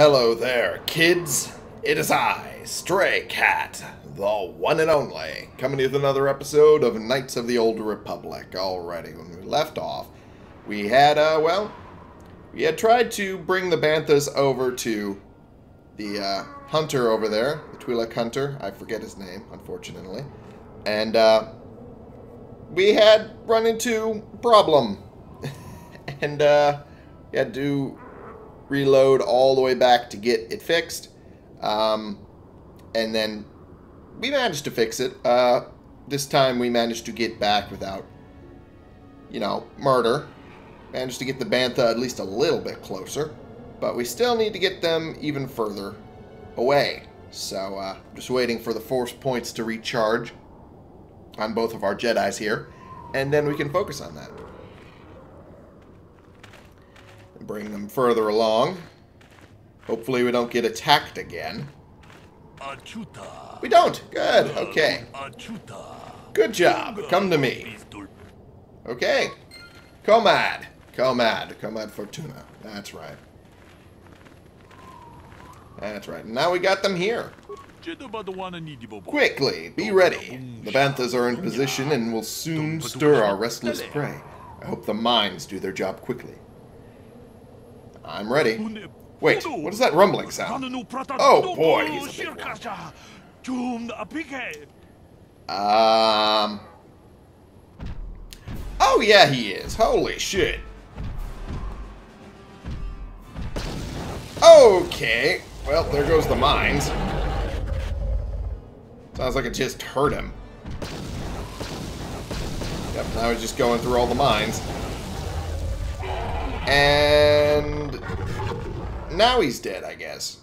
Hello there, kids. It is I, Stray Cat, the one and only, coming with another episode of Knights of the Old Republic. Already, when we left off, we had, uh, well, we had tried to bring the Banthas over to the uh, hunter over there, the Twi'lek hunter. I forget his name, unfortunately. And, uh, we had run into problem. and, uh, we had to reload all the way back to get it fixed. Um, and then we managed to fix it. Uh, this time we managed to get back without, you know, murder. Managed to get the Bantha at least a little bit closer. But we still need to get them even further away. So, uh, just waiting for the force points to recharge on both of our Jedis here. And then we can focus on that bring them further along. Hopefully we don't get attacked again. We don't. Good. Okay. Good job. Come to me. Okay. Komad. Komad. Komad Fortuna. That's right. That's right. Now we got them here. Quickly, be ready. The Banthas are in position and will soon stir our restless prey. I hope the mines do their job quickly. I'm ready. Wait, what is that rumbling sound? Oh boy, he's a big one. Um... Oh yeah, he is. Holy shit. Okay. Well, there goes the mines. Sounds like it just hurt him. Yep, now he's just going through all the mines. And now he's dead, I guess.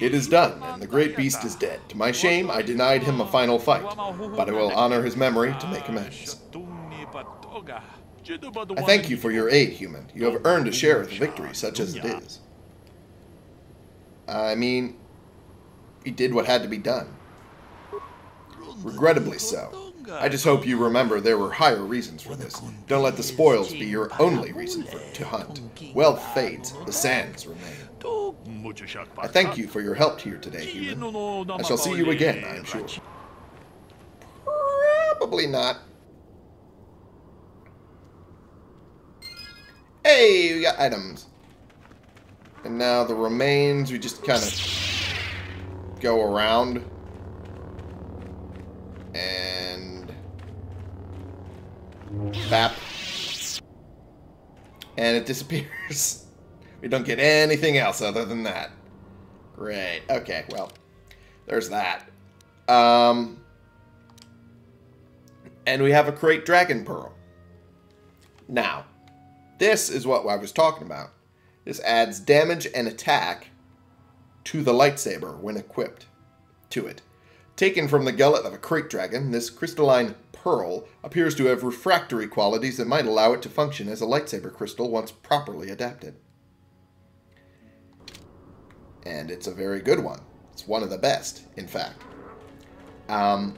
It is done, and the great beast is dead. To my shame, I denied him a final fight, but I will honor his memory to make amends. I thank you for your aid, human. You have earned a share of the victory, such as it is. I mean, he did what had to be done. Regrettably so. I just hope you remember there were higher reasons for this. Don't let the spoils be your only reason for, to hunt. Wealth fades, the sands remain. I thank you for your help here today, human. I shall see you again, I am sure. Probably not. Hey, we got items. And now the remains, we just kind of go around. And Bap. And it disappears. we don't get anything else other than that. Great. Okay, well, there's that. Um, and we have a Krayt Dragon Pearl. Now, this is what I was talking about. This adds damage and attack to the lightsaber when equipped to it. Taken from the gullet of a Krayt Dragon, this crystalline pearl appears to have refractory qualities that might allow it to function as a lightsaber crystal once properly adapted. And it's a very good one. It's one of the best, in fact. Um,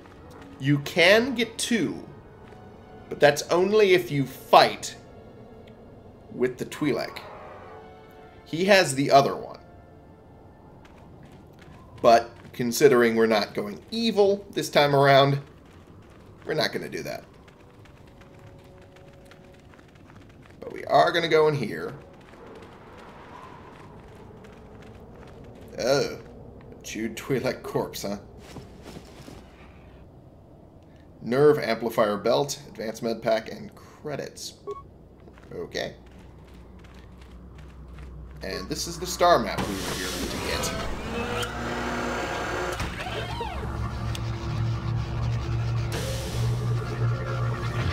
you can get two, but that's only if you fight with the Twi'lek. He has the other one. But considering we're not going evil this time around, we're not going to do that. But we are going to go in here. Oh. A chewed Twi'lek corpse, huh? Nerve amplifier belt, advanced med pack, and credits. Okay. And this is the star map we were here to get.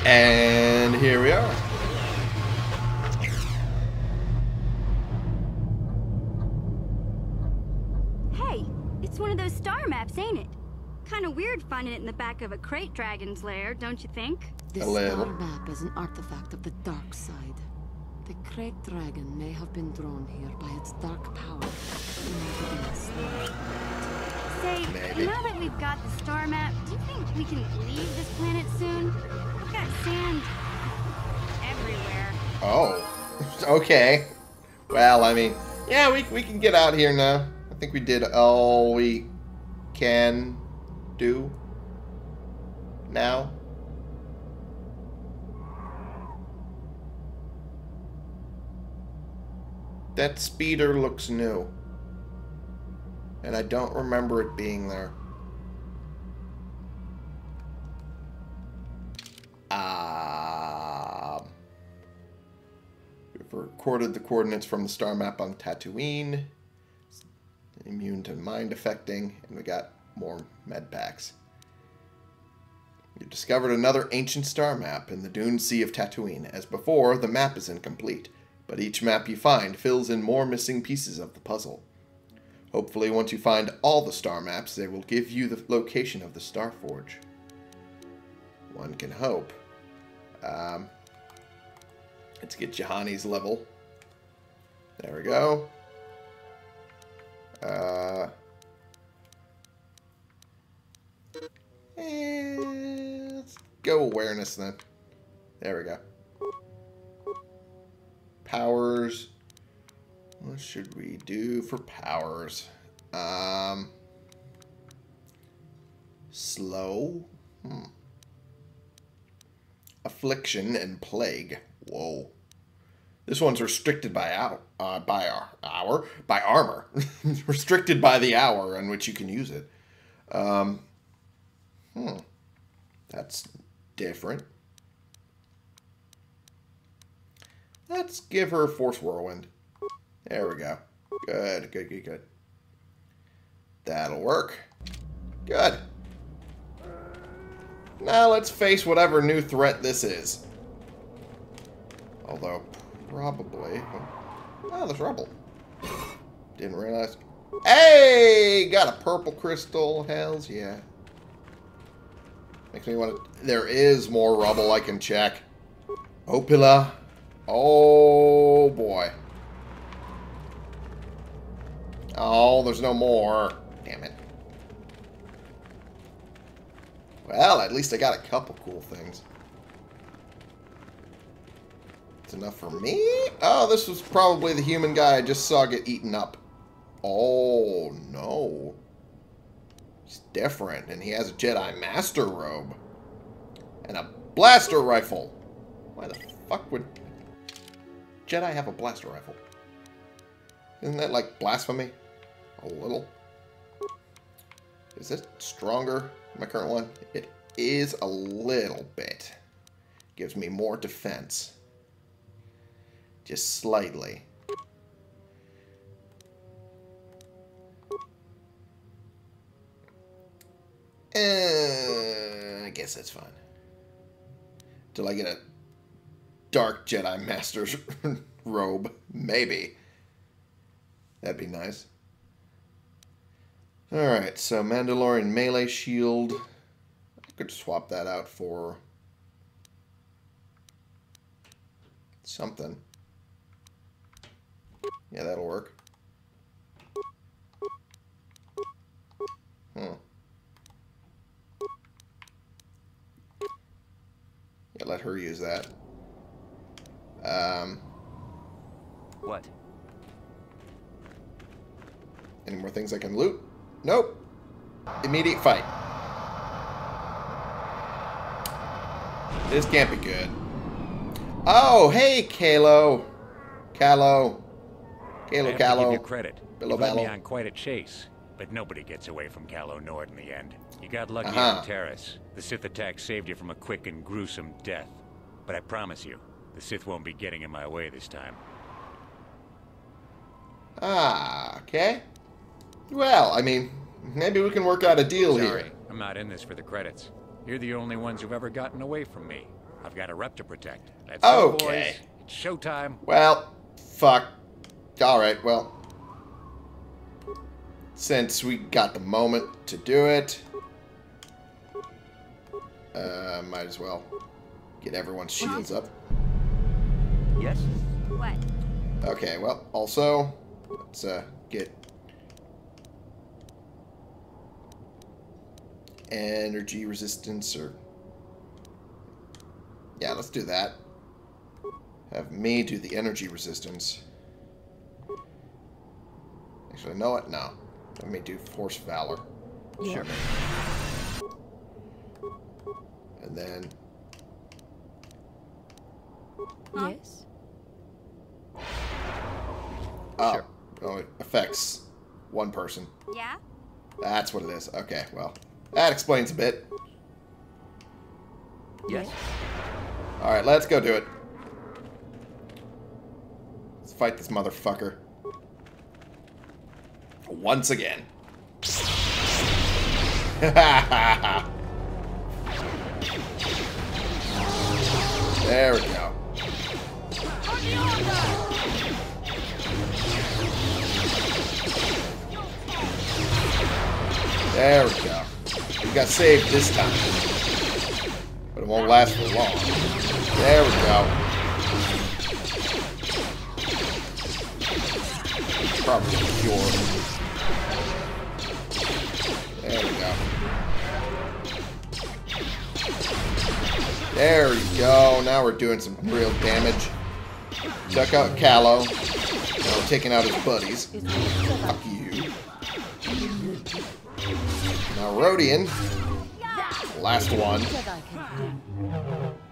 And here we are. Hey, it's one of those star maps, ain't it? Kind of weird finding it in the back of a Krayt dragon's lair, don't you think? This star map is an artifact of the dark side. The Krayt dragon may have been drawn here by its dark power. Say, Maybe. now that we've got the star map, do you think we can leave this planet soon? We've got sand everywhere. Oh. okay. Well, I mean, yeah, we, we can get out here now. I think we did all we can do now. That speeder looks new. And I don't remember it being there. Um, we've recorded the coordinates from the star map on Tatooine. Immune to mind affecting, and we got more med packs. You discovered another ancient star map in the Dune Sea of Tatooine. As before, the map is incomplete, but each map you find fills in more missing pieces of the puzzle. Hopefully, once you find all the star maps, they will give you the location of the Star Forge. One can hope. Um, let's get Juhani's level. There we go. Uh, let's go awareness then. There we go. Powers. What should we do for powers? Um, slow. Hmm. Affliction and plague. Whoa. This one's restricted by hour, uh, by our hour, by armor. restricted by the hour in which you can use it. Um, hmm. That's different. Let's give her Force Whirlwind. There we go. Good, good, good, good. That'll work. Good. Now let's face whatever new threat this is. Although, probably... Oh, ah, there's rubble. Didn't realize. Hey! Got a purple crystal. Hells yeah. Makes me want to... There is more rubble I can check. Opila. Oh, boy. Oh, there's no more. Damn it. Well, at least I got a couple cool things. It's enough for me? Oh, this was probably the human guy I just saw get eaten up. Oh, no. He's different, and he has a Jedi Master robe. And a blaster rifle. Why the fuck would Jedi have a blaster rifle? Isn't that like blasphemy? A little. Is it stronger my current one? It is a little bit. Gives me more defense. Just slightly. Uh, I guess that's fine. Till I get a Dark Jedi Master's robe. Maybe. That'd be nice. Alright, so Mandalorian melee shield. I could swap that out for something. Yeah, that'll work. Hmm. Yeah, let her use that. Um. What? Any more things I can loot? Nope. Immediate fight. This can't be good. Oh, hey, Calo. Calo. Calo, to give Calo. you credit. Billo you me on quite a chase, but nobody gets away from Calo Nord in the end. You got lucky Uh-huh. on Taris. The Sith attack saved you from a quick and gruesome death. But I promise you, the Sith won't be getting in my way this time. Ah, okay. Well, I mean, maybe we can work out a deal Sorry, here. I'm not in this for the credits. You're the only ones who've ever gotten away from me. I've got a rep to protect. That's it, Okay. boys. It's showtime. Well, fuck. Alright, well. Since we got the moment to do it, uh, might as well get everyone's shields up. Yes? What? Okay, well, also, let's uh, get energy resistance or... Yeah, let's do that. Have me do the energy resistance. Actually, know what? No. Let me do force valor. Sure. And then Yes. oh, Sure. oh, it affects one person. Yeah? That's what it is. Okay, well, that explains a bit. Yes. All right, let's go do it. Let's fight this motherfucker. Once again. there we go. There we go. We got saved this time. But it won't last for long. There we go. Probably pure. There we go. There we go. Now we're doing some real damage. Took out Calo. Taking out his buddies. Rodian. Last one.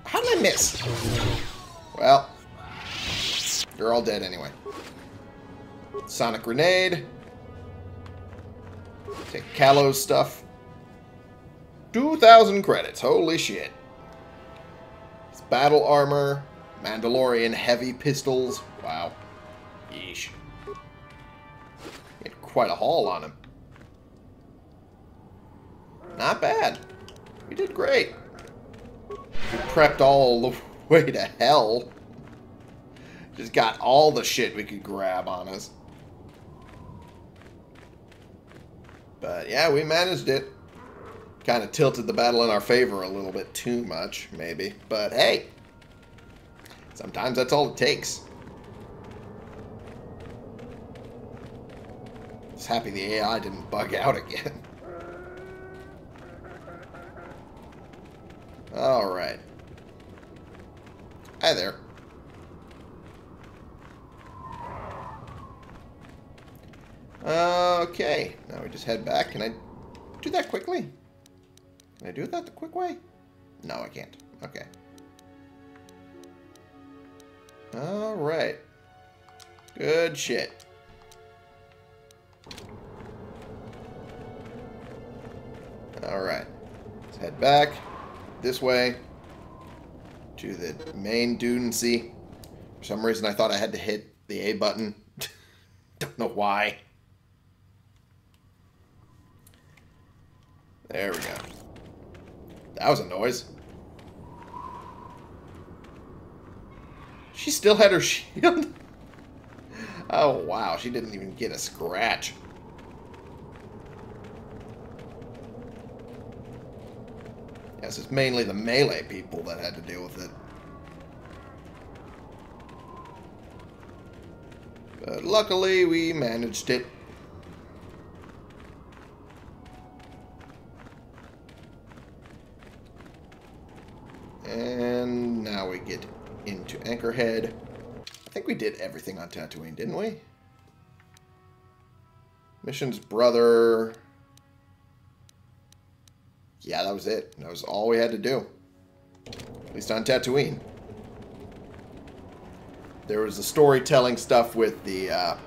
How did I miss? Well, you're all dead anyway. Sonic Grenade. Take Calo's stuff. 2,000 credits. Holy shit. It's battle armor. Mandalorian heavy pistols. Wow. Yeesh. He had quite a haul on him. Not bad. We did great. We prepped all the way to hell. Just got all the shit we could grab on us. But yeah, we managed it. Kind of tilted the battle in our favor a little bit too much, maybe. But hey, sometimes that's all it takes. Just happy the AI didn't bug out again. Alright. Hi there. Okay. Now we just head back. Can I do that quickly? Can I do that the quick way? No, I can't. Okay. Alright. Good shit. Alright. Let's head back this way to the main Sea. For some reason, I thought I had to hit the A button. Don't know why. There we go. That was a noise. She still had her shield. oh, wow. She didn't even get a scratch. It's mainly the melee people that had to deal with it. But luckily, we managed it. And now we get into Anchorhead. I think we did everything on Tatooine, didn't we? Mission's brother. Yeah, that was it. That was all we had to do. At least on Tatooine. There was the storytelling stuff with the uh,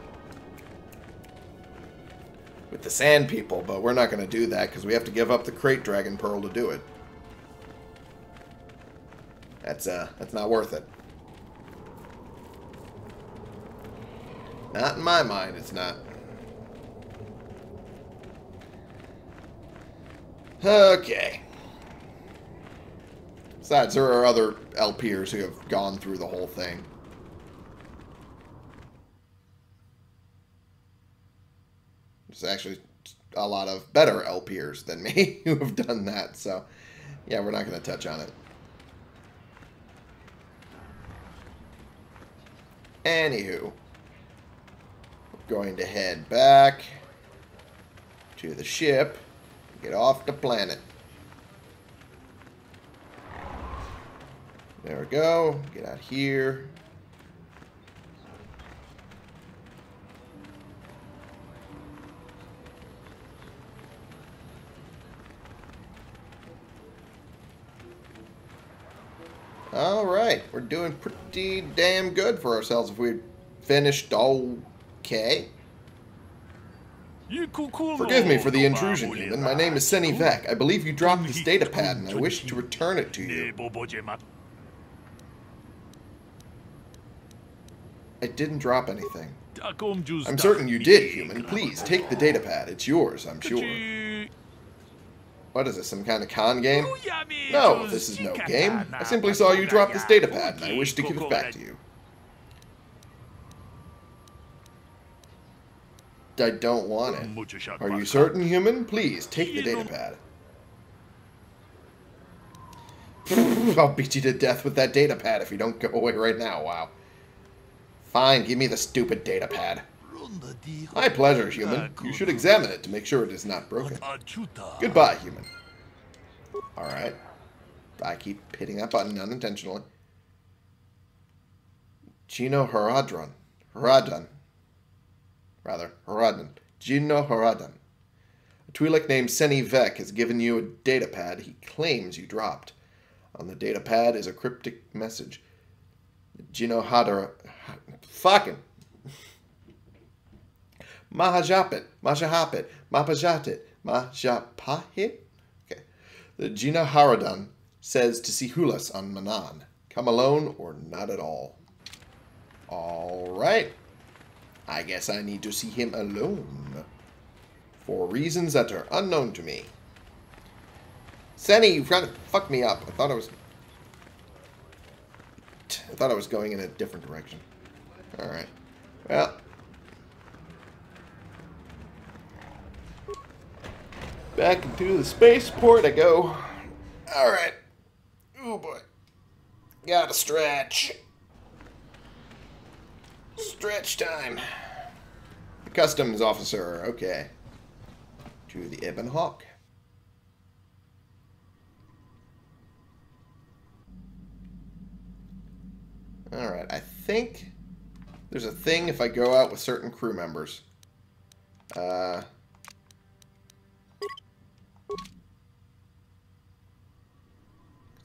with the Sand People, but we're not going to do that because we have to give up the Krayt Dragon Pearl to do it. That's uh, that's not worth it. Not in my mind, it's not. Okay. Besides, there are other LPers who have gone through the whole thing. There's actually a lot of better LPers than me who have done that, so yeah, we're not going to touch on it. Anywho, we're going to head back to the ship, Get off the planet. There we go. Get out here. Alright, we're doing pretty damn good for ourselves if we finished okay. Forgive me for the intrusion, human. My name is Seni Vec. I believe you dropped this data pad and I wish to return it to you. I didn't drop anything. I'm certain you did, human. Please, take the data pad. It's yours, I'm sure. What is this, some kind of con game? No, this is no game. I simply saw you drop this data pad, and I wish to give it back to you. I don't want it. Are you certain, human? Please, take the data pad. I'll beat you to death with that data pad if you don't go away right now, wow. Fine, give me the stupid data pad. My pleasure, human. You should examine it to make sure it is not broken. Goodbye, human. Alright. I keep hitting that button unintentionally. Gino Haradron. Haradan. Rather, Haradan. Gino Haradan. A Twi'lek named Seni Vec has given you a datapad he claims you dropped. On the datapad is a cryptic message. Gino Hadara... Fucking... Mahajapit, Mahajapit, Mapajatit, Mahajapahit? Okay. The Gina Haradan says to see Hulas on Manaan. Come alone or not at all. Alright. I guess I need to see him alone. For reasons that are unknown to me. Seni, you trying to fuck me up. I thought I was... I thought I was going in a different direction. Alright. Well, Back into the spaceport I go. Alright. Oh boy. Gotta stretch. Stretch time. Customs officer, okay. To the Ebon Hawk. Alright, I think there's a thing if I go out with certain crew members. Uh, I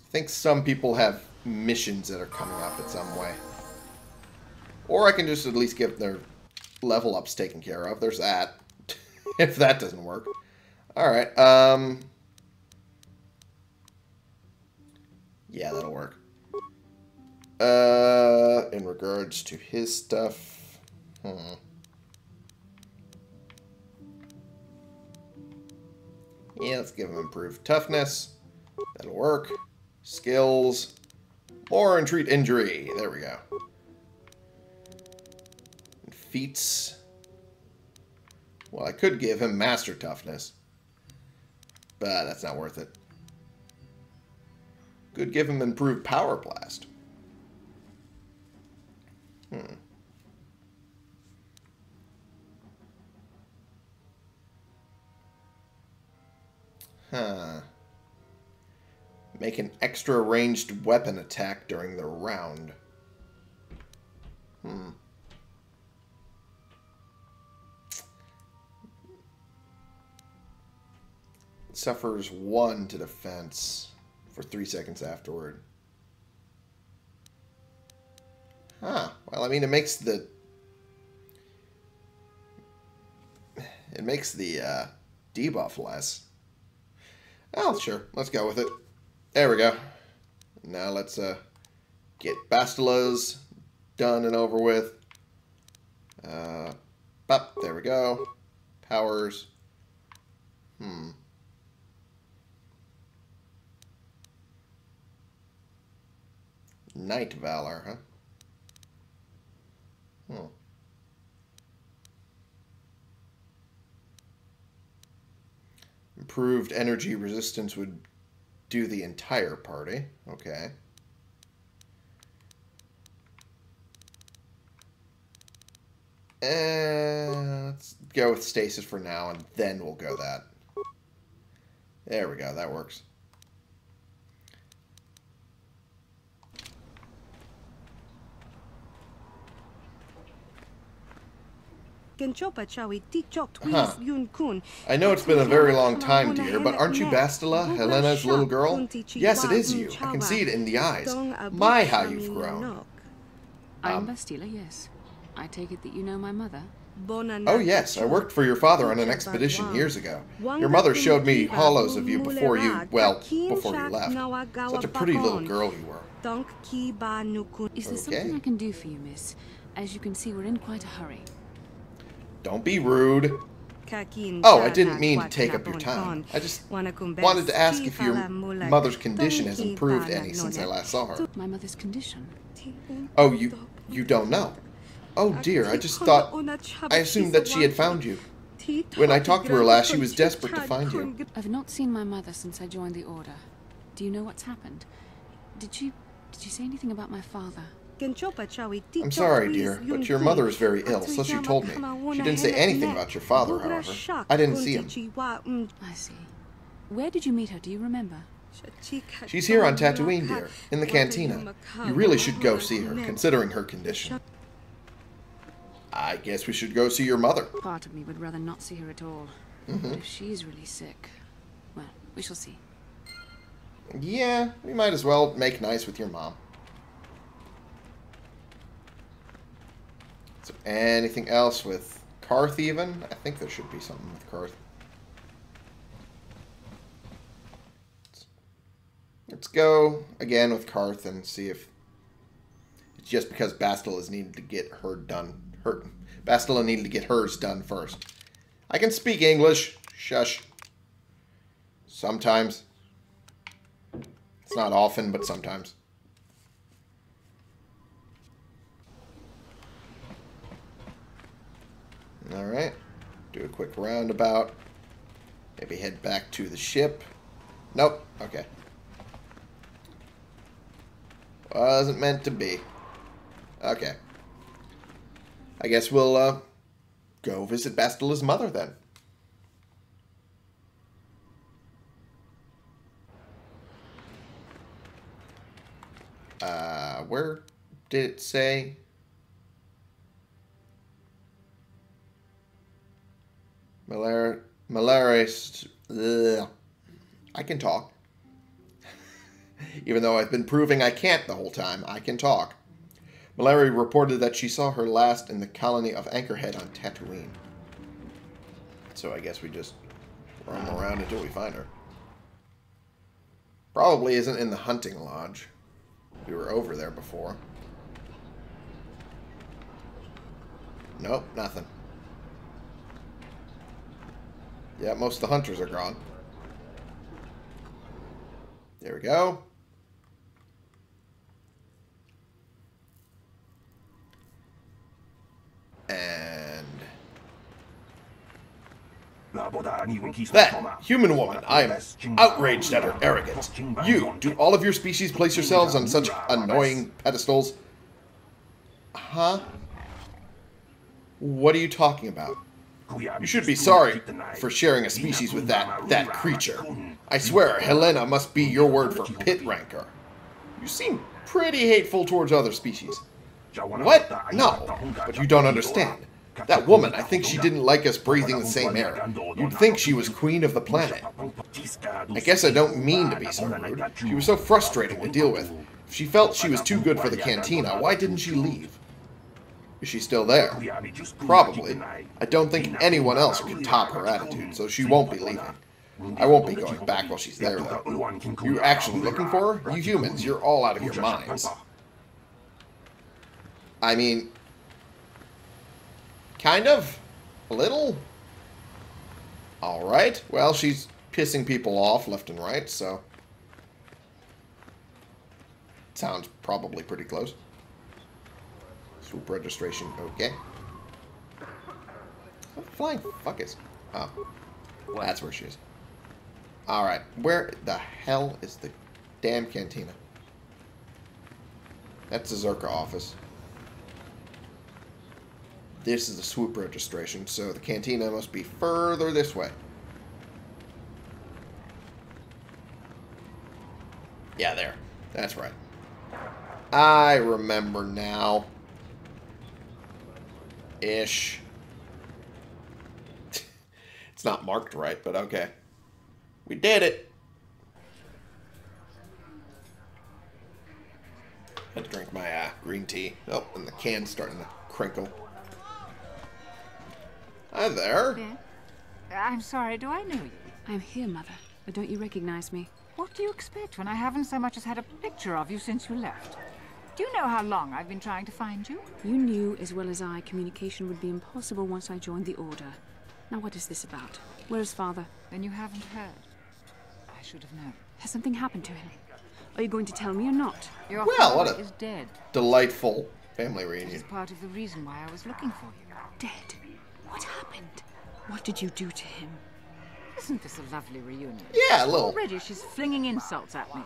think some people have missions that are coming up in some way. Or I can just at least get their level ups taken care of. There's that. if that doesn't work. Alright, um... Yeah, that'll work. Uh, in regards to his stuff... Hmm. Yeah, let's give him improved toughness. That'll work. Skills. More and treat injury. There we go. Feats. Well, I could give him master toughness. But that's not worth it. Could give him improved power blast. Hmm. Huh. Make an extra ranged weapon attack during the round. Hmm. Suffers one to defense for three seconds afterward. Huh. Well, I mean, it makes the... It makes the uh, debuff less. Oh, sure. Let's go with it. There we go. Now let's uh, get Bastila's done and over with. Uh, up, there we go. Powers. Hmm. Knight Valor, huh? Hmm. Improved energy resistance would do the entire party. Okay. And let's go with stasis for now, and then we'll go that. There we go. That works. Huh. I know it's been a very long time, dear, but aren't you Bastila, Helena's little girl? Yes, it is you. I can see it in the eyes. My, how you've grown. I'm Um, Bastila, yes. I take it that you know my mother. Oh, yes, I worked for your father on an expedition years ago. Your mother showed me holos of you before you, well, before you left. Such a pretty little girl you were. Is there Okay. something I can do for you, miss? As you can see, we're in quite a hurry. Don't be rude. Oh, I didn't mean to take up your time. I just wanted to ask if your mother's condition has improved any since I last saw her. My mother's condition. Oh, you you don't know? Oh dear, I just thought I assumed that she had found you. When I talked to her last, she was desperate to find you. I've not seen my mother since I joined the Order. Do you know what's happened? Did she... did she say anything about my father? I'm sorry, dear, but your mother is very ill, so she told me. She didn't say anything about your father, however. I didn't see him. I see. Where did you meet her? Do you remember? She's here on Tatooine, dear, in the cantina. You really should go see her, considering her condition. I guess we should go see your mother. Part of me would rather not see her at all. Mm-hmm. If she's really sick, well, we shall see. Yeah, we might as well make nice with your mom. Is there anything else with Carth even? I think there should be something with Carth. Let's go again with Carth and see if it's just because Bastila is needed to get her done. Her Bastila needed to get hers done first. I can speak English. Shush. Sometimes. It's not often, but sometimes. Alright. Do a quick roundabout. Maybe head back to the ship. Nope. Okay. Wasn't meant to be. Okay. I guess we'll, uh, go visit Bastila's mother then. Uh, where did it say? Malaris. I can talk. Even though I've been proving I can't the whole time, I can talk. Mallory reported that she saw her last in the colony of Anchorhead on Tatooine. So I guess we just roam around until we find her. Probably isn't in the hunting lodge. We were over there before. Nope, nothing. Yeah, most of the hunters are gone. There we go. And that human woman, I am outraged at her arrogance. You, do all of your species place yourselves on such annoying pedestals? Huh? What are you talking about? You should be sorry for sharing a species with that that creature. I swear, Helena must be your word for pit rancor. You seem pretty hateful towards other species. What? No, but you don't understand. That woman, I think she didn't like us breathing the same air. You'd think she was queen of the planet. I guess I don't mean to be so rude. She was so frustrating to deal with. If she felt she was too good for the cantina, why didn't she leave? Is she still there? Probably. I don't think anyone else could top her attitude, so she won't be leaving. I won't be going back while she's there, though. You're actually looking for her? You humans, you're all out of your minds. I mean, kind of, a little. All right. Well, she's pissing people off left and right, so sounds probably pretty close. Swoop registration, okay. Oh, flying fuckers. Oh, that's where she is. All right, where the hell is the damn cantina? That's the Czerka office. This is the swoop registration, so the cantina must be further this way. Yeah, there. That's right. I remember now. Ish. It's not marked right, but okay. We did it. Had to drink my uh, green tea. Oh, and the can's starting to crinkle. Hi there. Yeah? I'm sorry, do I know you? I'm here, Mother. But don't you recognize me? What do you expect when I haven't so much as had a picture of you since you left? Do you know how long I've been trying to find you? You knew as well as I communication would be impossible once I joined the Order. Now what is this about? Where is Father? Then you haven't heard. I should have known. Has something happened to him? Are you going to tell me or not? Your Well, what father a- is dead. Delightful family reunion. This is part of the reason why I was looking for you. Dead. What happened? What did you do to him? Isn't this a lovely reunion? Yeah, a little. Already she's flinging insults at me.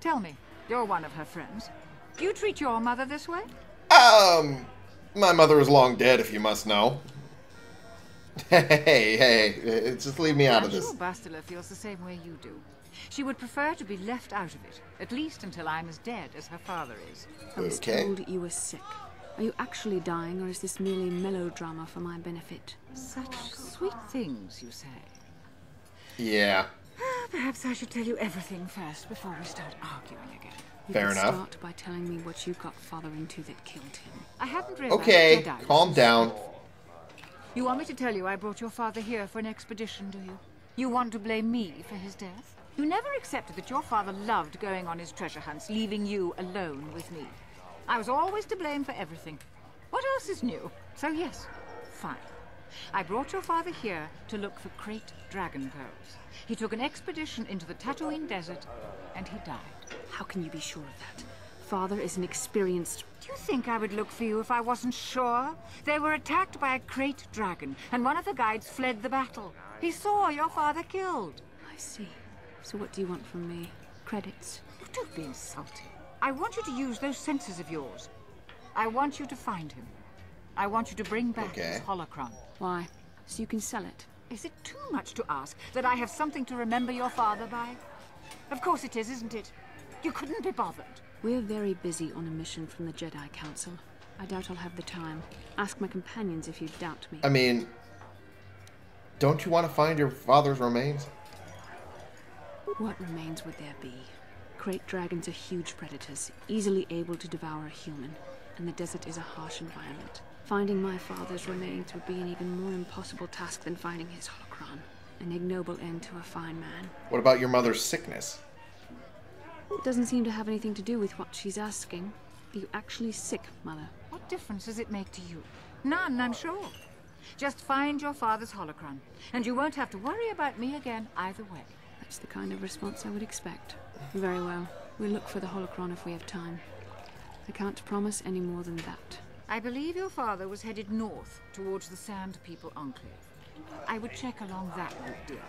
Tell me, you're one of her friends. Do you treat your mother this way? Um, my mother is long dead, if you must know. Hey, hey, uh, just leave me out I'm of this. sure Bastila feels the same way you do. She would prefer to be left out of it, at least until I'm as dead as her father is. I was Okay. told you were sick. Are you actually dying, or is this merely melodrama for my benefit? Such sweet things, you say. Yeah, Perhaps I should tell you everything first before we start arguing again. You Fair could enough. Start by telling me what you got Father into that killed him. I haven't realized okay, Jedi calm down. You want me to tell you I brought your father here for an expedition, do you? You want to blame me for his death? You never accepted that your father loved going on his treasure hunts, leaving you alone with me. I was always to blame for everything. What else is new? So yes, fine. I brought your father here to look for Krayt dragon pearls. He took an expedition into the Tatooine desert, and he died. How can you be sure of that? Father is an experienced. Do you think I would look for you if I wasn't sure? They were attacked by a Krayt dragon, and one of the guides fled the battle. He saw your father killed. I see. So what do you want from me? Credits? You don't be insulting. I want you to use those senses of yours. I want you to find him. I want you to bring back Okay. his holocron. Why? So you can sell it. Is it too much to ask that I have something to remember your father by? Of course it is, isn't it? You couldn't be bothered. We're very busy on a mission from the Jedi Council. I doubt I'll have the time. Ask my companions if you doubt me. I mean, don't you want to find your father's remains? What remains would there be? Krayt dragons are huge predators, easily able to devour a human, and the desert is a harsh environment. Finding my father's remains would be an even more impossible task than finding his holocron. An ignoble end to a fine man. What about your mother's sickness? It doesn't seem to have anything to do with what she's asking. Are you actually sick, Mother? What difference does it make to you? None, I'm sure. Just find your father's holocron, and you won't have to worry about me again either way. That's the kind of response I would expect. Very well. We'll look for the holocron if we have time. I can't promise any more than that. I believe your father was headed north towards the Sand People Enclave. I would check along that route, dear.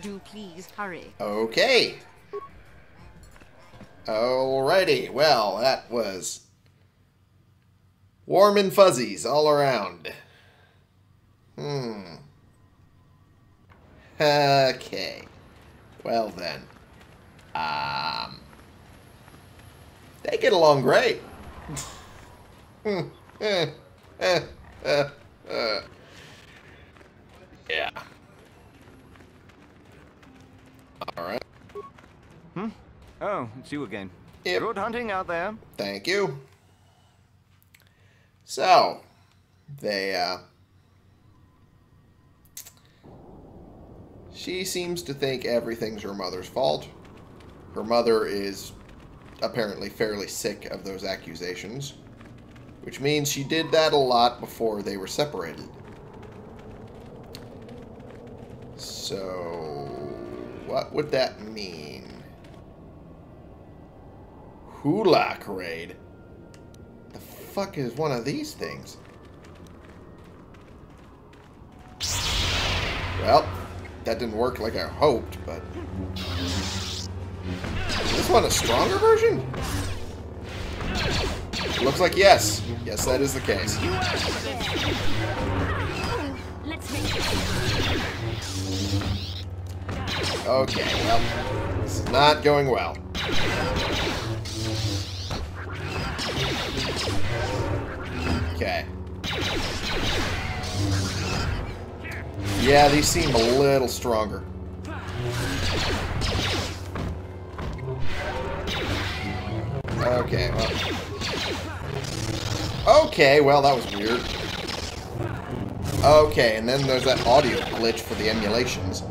Do please hurry. Okay. Alrighty, well, that was warm and fuzzies all around. Hmm. Okay. Well then. Um. They get along great. Hmm. Yeah. Alright. Hmm? Oh, it's you again. Yep. Good hunting out there. Thank you. So, they, uh. She seems to think everything's her mother's fault. Her mother is apparently fairly sick of those accusations, which means she did that a lot before they were separated. So, what would that mean? Hula Parade? The fuck is one of these things? Well, that didn't work like I hoped, but... Is this one a stronger version? Looks like yes. Yes, that is the case. Okay, well, is not going well. Okay. Yeah, these seem a little stronger. Okay, well. Okay, well, that was weird. Okay, and then there's that audio glitch for the emulations.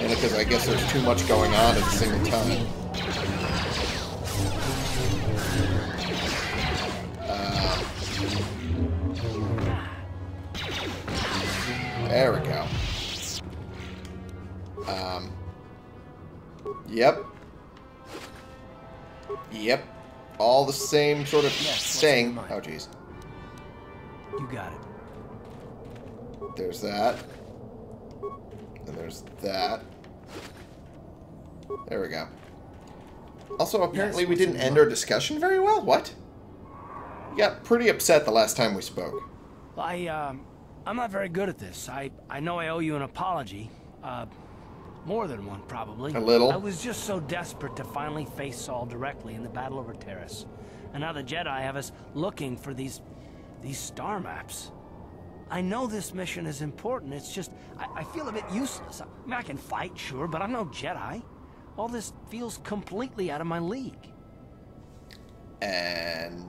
And because I guess there's too much going on at the single time. Uh, there we go. Um, yep. Yep. All the same sort of Yes, what's on saying. your mind? Oh, jeez. You got it. There's that. And there's that. There we go. Also, apparently we didn't end our discussion very well. What? You got pretty upset the last time we spoke. Well, I, um, I'm not very good at this. I, I know I owe you an apology. Uh, more than one, probably. A little. I was just so desperate to finally face Saul directly in the battle over Taris. And now the Jedi have us looking for these, these star maps. I know this mission is important. It's just, I, I feel a bit useless. I, mean, I can fight, sure, but I'm no Jedi. All this feels completely out of my league. And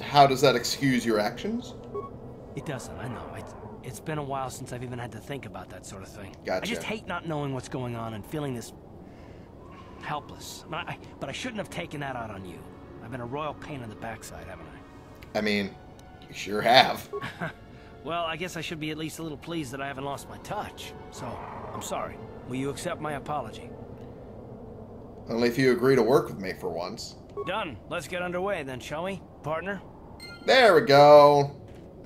how does that excuse your actions? It doesn't, I know. It's, it's been a while since I've even had to think about that sort of thing. Gotcha. I just hate not knowing what's going on and feeling this helpless. I, I- but I shouldn't have taken that out on you. I've been a royal pain in the backside, haven't I? I mean, you sure have. Well, I guess I should be at least a little pleased that I haven't lost my touch. So, I'm sorry. Will you accept my apology? Only if you agree to work with me for once. Done. Let's get underway then, shall we, partner? There we go.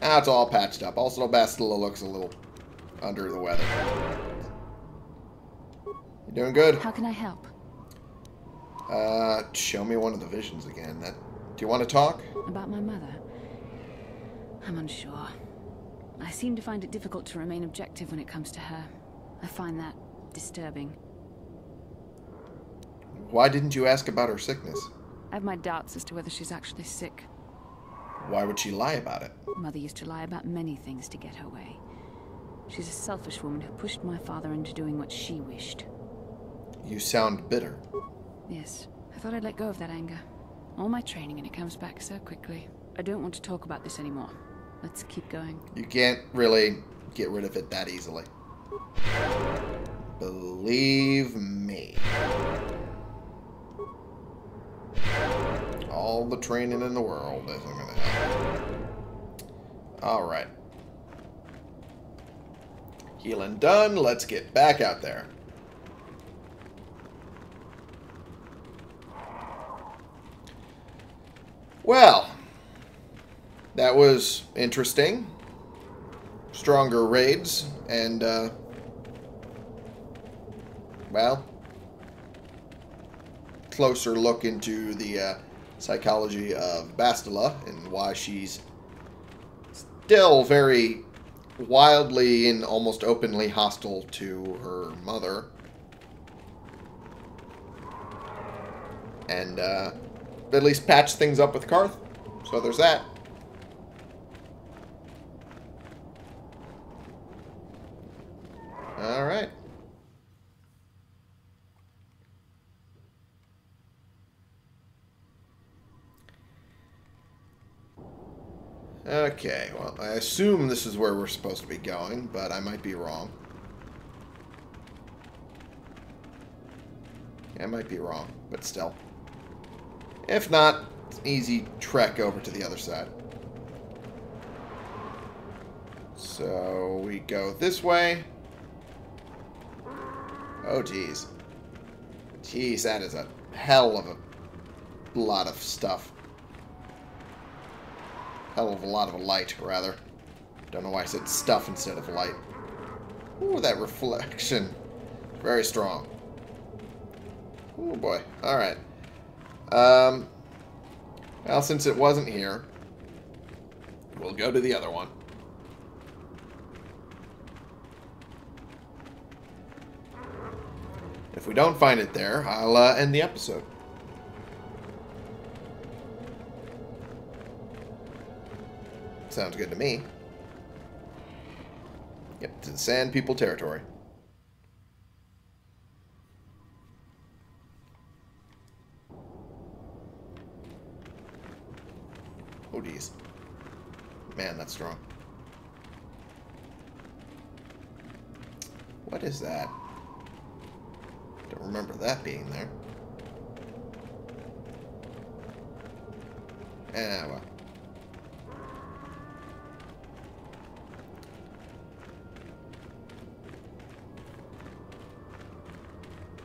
Now it's all patched up. Also, Bastila looks a little under the weather. You're doing good? How can I help? Uh, show me one of the visions again. That. Do you want to talk? About my mother? I'm unsure. I seem to find it difficult to remain objective when it comes to her. I find that disturbing. Why didn't you ask about her sickness? I have my doubts as to whether she's actually sick. Why would she lie about it? Mother used to lie about many things to get her way. She's a selfish woman who pushed my father into doing what she wished. You sound bitter. Yes, I thought I'd let go of that anger. All my training and it comes back so quickly. I don't want to talk about this anymore. Let's keep going. You can't really get rid of it that easily. Believe me. All the training in the world isn't help. Alright. Healing done. Let's get back out there. Well, that was interesting. Stronger raids, and, uh, well, closer look into the uh, psychology of Bastila and why she's still very wildly and almost openly hostile to her mother. And, uh, at least patch things up with Carth. So there's that. All right. Okay, well, I assume this is where we're supposed to be going, but I might be wrong. I might be wrong, but still. If not, it's an easy trek over to the other side. So we go this way. Oh, jeez. Jeez, that is a hell of a lot of stuff. Hell of a lot of a light, rather. Don't know why I said stuff instead of light. Ooh, that reflection. Very strong. Oh boy. Alright. Um, well, since it wasn't here, we'll go to the other one. If we don't find it there, I'll uh, end the episode. Sounds good to me. Yep, to the Sand People territory. Oh, geez. Man, that's strong. What is that? Don't remember that being there. Ah, well.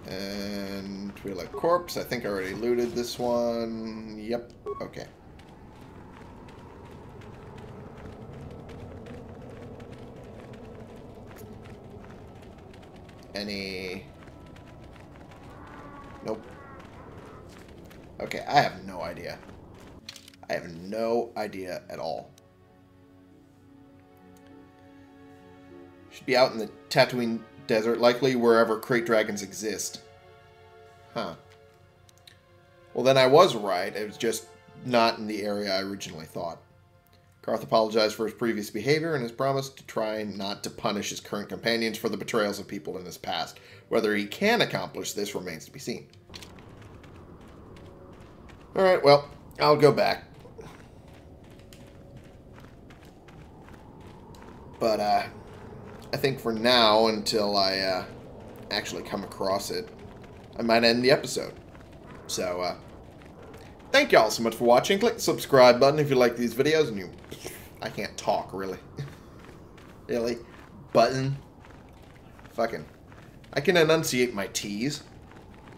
And Twi'lek Corpse. I think I already looted this one. Yep. Okay. Any... Nope. Okay, I have no idea. I have no idea at all. Should be out in the Tatooine desert, likely wherever krayt dragons exist. Huh. Well, then I was right. It was just not in the area I originally thought. Carth apologized for his previous behavior and has promised to try not to punish his current companions for the betrayals of people in his past. Whether he can accomplish this remains to be seen. Alright, well, I'll go back. But, uh, I think for now, until I, uh, actually come across it, I might end the episode. So, uh, thank y'all so much for watching. Click the subscribe button if you like these videos and you... I can't talk, really. really? Button? Fucking... I can enunciate my T's.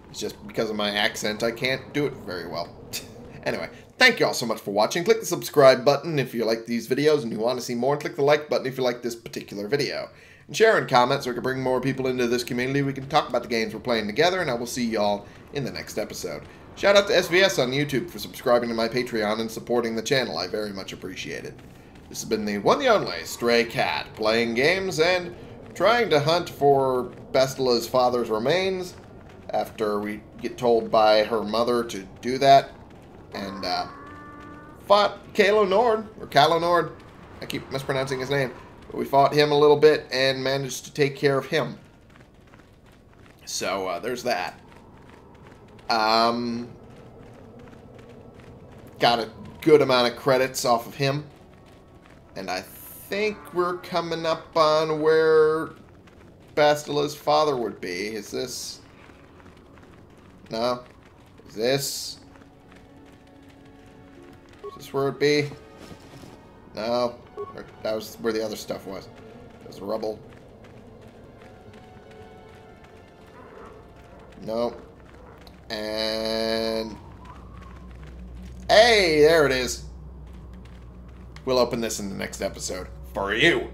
It's just because of my accent, I can't do it very well. anyway, thank you all so much for watching. Click the subscribe button if you like these videos and you want to see more. And click the like button if you like this particular video. And share and comment so we can bring more people into this community. We can talk about the games we're playing together. And I will see y'all in the next episode. Shout out to SVS on YouTube for subscribing to my Patreon and supporting the channel. I very much appreciate it. This has been the one the only Stray Cat, playing games and trying to hunt for Bastila's father's remains after we get told by her mother to do that. And uh, fought Calo Nord, or Calo Nord. I keep mispronouncing his name. But we fought him a little bit and managed to take care of him. So uh, there's that. Um, got a good amount of credits off of him. And I think we're coming up on where Bastila's father would be. Is this... No? Is this... Where it'd be? No. That was where the other stuff was. It was rubble. No. And... Hey, there it is. We'll open this in the next episode. For you.